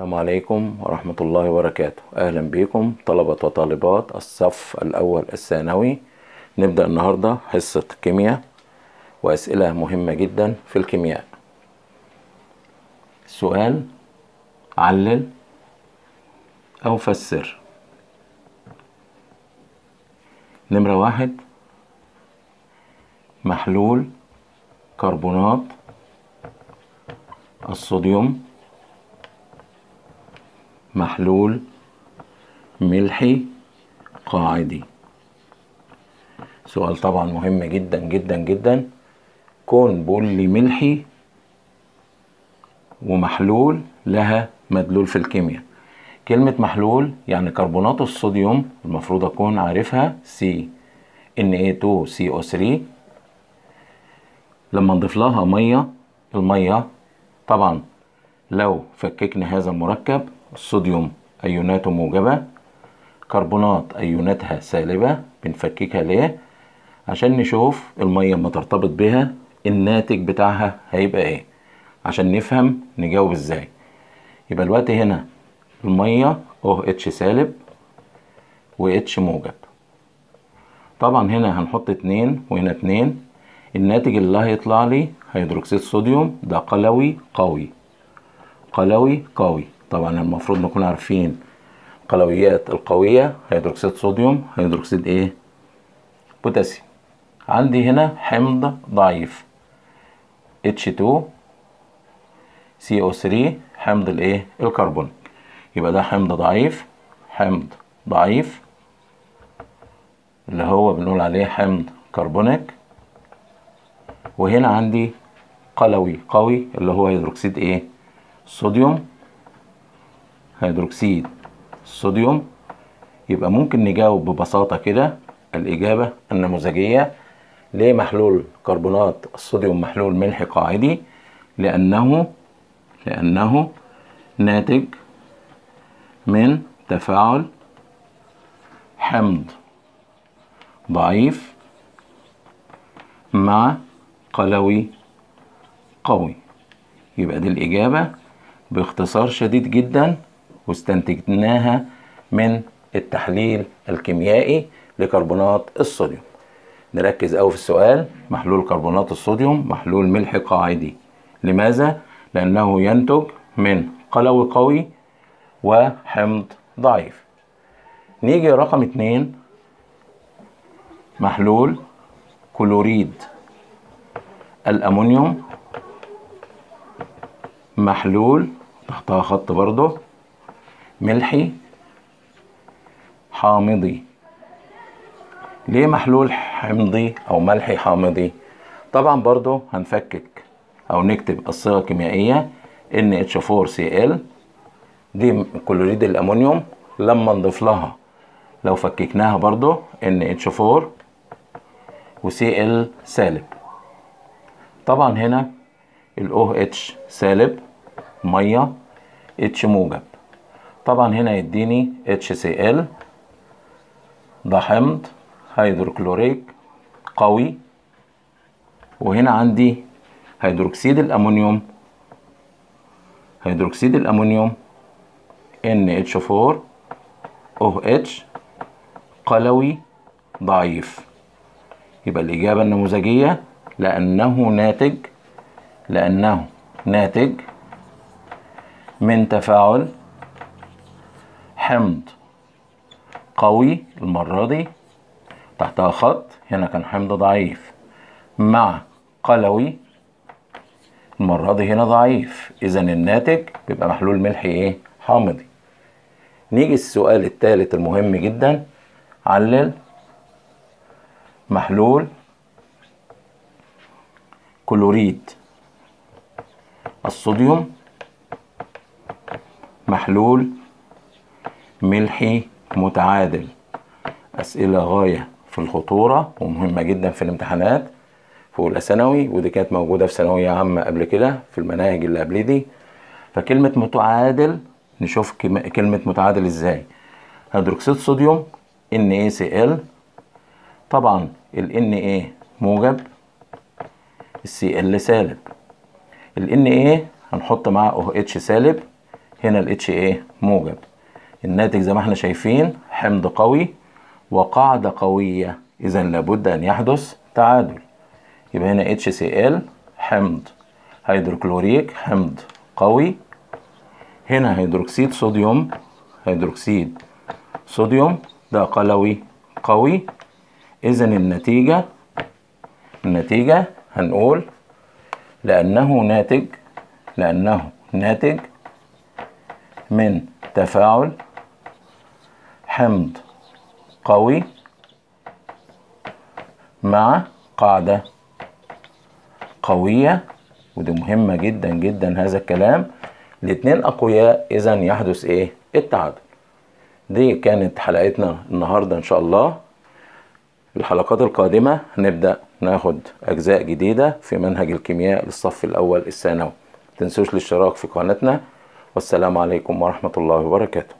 السلام عليكم ورحمة الله وبركاته. أهلا بكم طلبة وطالبات الصف الأول الثانوي. نبدأ النهاردة حصة كيمياء وأسئلة مهمة جدا في الكيمياء. سؤال علل أو فسر. نمرة واحد. محلول كربونات الصوديوم محلول ملحي قاعدي. سؤال طبعا مهم جدا جدا جدا. كون بيقول لي ملحي ومحلول لها مدلول في الكيمياء. كلمة محلول يعني كربونات الصوديوم المفروض أكون عارفها سي Na2CO3 لما نضيف لها مية المية طبعا لو فككنا هذا المركب الصوديوم أيوناته موجبة كربونات أيوناتها سالبة بنفككها ليه؟ عشان نشوف المية لما ترتبط بها الناتج بتاعها هيبقى إيه. عشان نفهم نجاوب إزاي. يبقى الوقت هنا المية أو اتش سالب و اتش موجب. طبعا هنا هنحط اتنين وهنا اتنين. الناتج اللي هيطلع لي هيدروكسيد صوديوم ده قلوي قوي. قلوي قوي. طبعا المفروض نكون عارفين القلويات القوية هيدروكسيد صوديوم هيدروكسيد إيه؟ بوتاسيوم. عندي هنا حمض ضعيف. H2 CO3 حمض الإيه؟ الكربون. يبقى ده حمض ضعيف حمض ضعيف اللي هو بنقول عليه حمض كربونيك. وهنا عندي قلوي قوي اللي هو هيدروكسيد إيه؟ صوديوم. هيدروكسيد الصوديوم يبقى ممكن نجاوب ببساطة كده الإجابة النموذجية ليه محلول كربونات الصوديوم محلول ملح قاعدي لأنه لأنه ناتج من تفاعل حمض ضعيف مع قلوي قوي. يبقى دي الإجابة باختصار شديد جدا. واستنتجناها من التحليل الكيميائي لكربونات الصوديوم. نركز أوي في السؤال. محلول كربونات الصوديوم محلول ملح قاعدي. لماذا؟ لأنه ينتج من قلوي قوي وحمض ضعيف. نيجي رقم اتنين. محلول كلوريد. الأمونيوم. محلول تحتها خط برضه. ملحي حامضي. ليه محلول حمضي أو ملحي حامضي؟ طبعا برضه هنفكك أو نكتب الصيغه الكيميائيه NH4Cl دي كلوريد الأمونيوم لما نضيف لها. لو فككناها برضه NH4 وCl سالب. طبعا هنا ال OH سالب مية H موجب. طبعا هنا يديني HCl ده حمض هيدروكلوريك قوي. وهنا عندي هيدروكسيد الأمونيوم. هيدروكسيد الأمونيوم NH4 OH قلوي ضعيف. يبقى الإجابة النموذجية لأنه ناتج لأنه ناتج من تفاعل حمض. قوي المرة دي. تحتها خط هنا كان حمض ضعيف. مع قلوي المرة دي هنا ضعيف. إذا الناتج بيبقى محلول ملحي إيه؟ حامضي. نيجي السؤال الثالث المهم جدا. علل محلول كلوريد. الصوديوم محلول ملحي متعادل. أسئلة غاية في الخطورة ومهمة جدا في الامتحانات في أولى ثانوي ودي كانت موجودة في ثانوية عامة قبل كده في المناهج اللي قبل دي. فكلمة متعادل نشوف كلمة متعادل إزاي. هيدروكسيد صوديوم NaCl طبعا ال Na موجب ال Cl سالب. ال Na هنحط معاه OH سالب هنا ال H إيه موجب. الناتج زي ما إحنا شايفين حمض قوي وقاعدة قوية. اذا لابد أن يحدث تعادل. يبقى هنا HCl حمض. هيدروكلوريك حمض قوي. هنا هيدروكسيد صوديوم. هيدروكسيد صوديوم ده قلوي قوي. اذا النتيجة النتيجة هنقول لأنه ناتج لأنه ناتج من تفاعل حمض قوي مع قاعدة قوية ودي مهمة جدا جدا هذا الكلام. الاتنين أقوياء إذا يحدث إيه؟ التعادل. دي كانت حلقتنا النهاردة إن شاء الله. الحلقات القادمة هنبدأ ناخد أجزاء جديدة في منهج الكيمياء للصف الأول الثانوي. متنسوش الاشتراك في قناتنا. والسلام عليكم ورحمة الله وبركاته.